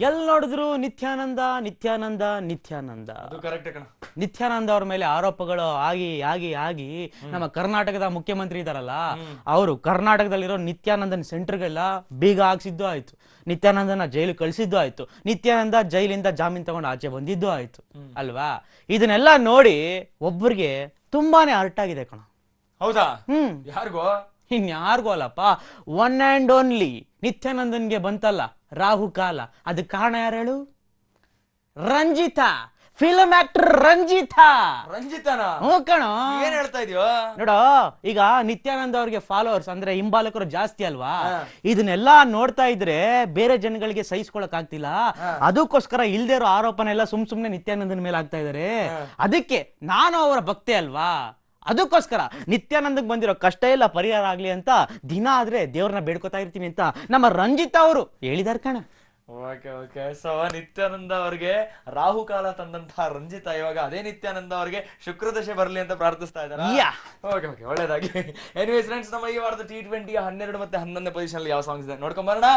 L ನೋಡಿದ್ರು ನಿತ್ಯಾನಂದ ನಿತ್ಯಾನಂದ ನಿತ್ಯಾನಂದ? ನಿತ್ಯಾನಂದ ಅವ್ರ ಮೇಲೆ ಆರೋಪಗಳು ಆಗಿ ಆಗಿ ಆಗಿ ನಮ್ಮ ಕರ್ನಾಟಕದ ಮುಖ್ಯಮಂತ್ರಿ ಇದಾರಲ್ಲ ಅವರು ಕರ್ನಾಟಕದಲ್ಲಿರೋ ನಿತ್ಯಾನಂದನ್ ಸೆಂಟರ್ಗೆಲ್ಲ ಬೀಗ ಹಾಕ್ಸಿದ್ದು ಆಯ್ತು. ನಿತ್ಯಾನಂದನ ಜೈಲು ಕಳಿಸಿದ್ದು ಆಯ್ತು. ನಿತ್ಯಾನಂದ ಜೈಲಿಂದ ಜಾಮೀನ್ ತಗೊಂಡು ಆಚೆ ಬಂದಿದ್ದು ಆಯ್ತು. ಅಲ್ವಾ? ಇದನ್ನೆಲ್ಲ ನೋಡಿ ಒಬ್ಬರಿಗೆ ತುಂಬಾನೇ ಅರ್ಟ್ ಆಗಿದೆ ಕಣ. ಹೌದಾ? ಹ್ಮ್. ಯಾರಿಗೋ? ಇನ್ಯಾರಿಗೂ ಅಲ್ಲಪ್ಪ? ಒನ್ ಆ್ಯಂಡ್ ಓನ್ಲಿ ನಿತ್ಯಾನಂದನ್ಗೆ ಬಂತಲ್ಲ. ರಾಹು ಕಾಲ ಅದಕ್ಕೆ ಕಾರಣ ಯಾರು ಹೇಳು ರಂಜಿತಾ. Film actor Ranjitha. ರಂಜಿತಾನ? ಹ್ಞೂ ಕಣೋ. ಏನ್ ಹೇಳ್ತಾ ಇದೀಯೋ? ನೋಡೋ ಈಗ ನಿತ್ಯಾನಂದ ಅವ್ರಿಗೆ ಫಾಲೋವರ್ಸ್ ಅಂದ್ರೆ ಹಿಂಬಾಲಕರು ಜಾಸ್ತಿ ಅಲ್ವಾ? ಇದನ್ನೆಲ್ಲ ನೋಡ್ತಾ ಇದ್ರೆ ಬೇರೆ ಜನಗಳಿಗೆ ಸಹಿಸ್ಕೊಳಕ್ ಆಗ್ತಿಲ್ಲ. ಅದಕ್ಕೋಸ್ಕರ ಇಲ್ದೇ ಇರೋ ಆರೋಪನೆಲ್ಲ ಸುಮ್ ಸುಮ್ನೆ ನಿತ್ಯಾನಂದನ ಮೇಲೆ ಆಗ್ತಾ ಇದಾರೆ ಅದಕ್ಕೆ ನಾನು ಅವರ ಭಕ್ತೆ ಅಲ್ವಾ? ಅದಕ್ಕೋಸ್ಕರ ನಿತ್ಯಾನಂದಕ್ಕೆ ಬಂದಿರೋ ಕಷ್ಟ ಎಲ್ಲ ಪರಿಹಾರ ಆಗಲಿ ಅಂತ ದಿನ ಆದ್ರೆ ದೇವ್ರನ್ನ ಬೇಡ್ಕೊತಾ ಇರ್ತೀನಿ ಅಂತ ನಮ್ಮ ರಂಜಿತಾ ಅವರು ಹೇಳಿದಾರೆ ಕಣ. ಓಕೆ ಓಕೆ ಸೊ ನಿತ್ಯಾನಂದ ಅವ್ರಿಗೆ ರಾಹುಕಾಲ ತಂದಂತಹ ರಂಜಿತಾ ಇವಾಗ ಅದೇ ನಿತ್ಯಾನಂದ ಅವ್ರಿಗೆ ಶುಕ್ರದಶೆ ಬರಲಿ ಅಂತ ಪ್ರಾರ್ಥಿಸ್ತಾ ಇದ್ದಾರೆ. ಓಕೆ ಓಕೆ ಒಳ್ಳೇದಾಗಿ ಎನಿವೇಸ್ ಫ್ರೆಂಡ್ಸ್ ನಮ್ಮ ಈ ವಾರದ ಟಿ ಟ್ವೆಂಟಿ ಹನ್ನೆರಡು ಮತ್ತೆ ಹನ್ನೊಂದನೇ ಪೊಸಿಷನ್ ಅಲ್ಲಿ ಯಾವ ಸಾಂಗ್ಸ್ ಇದೆ ನೋಡ್ಕೊಂಡ್ ಬರೋಣ?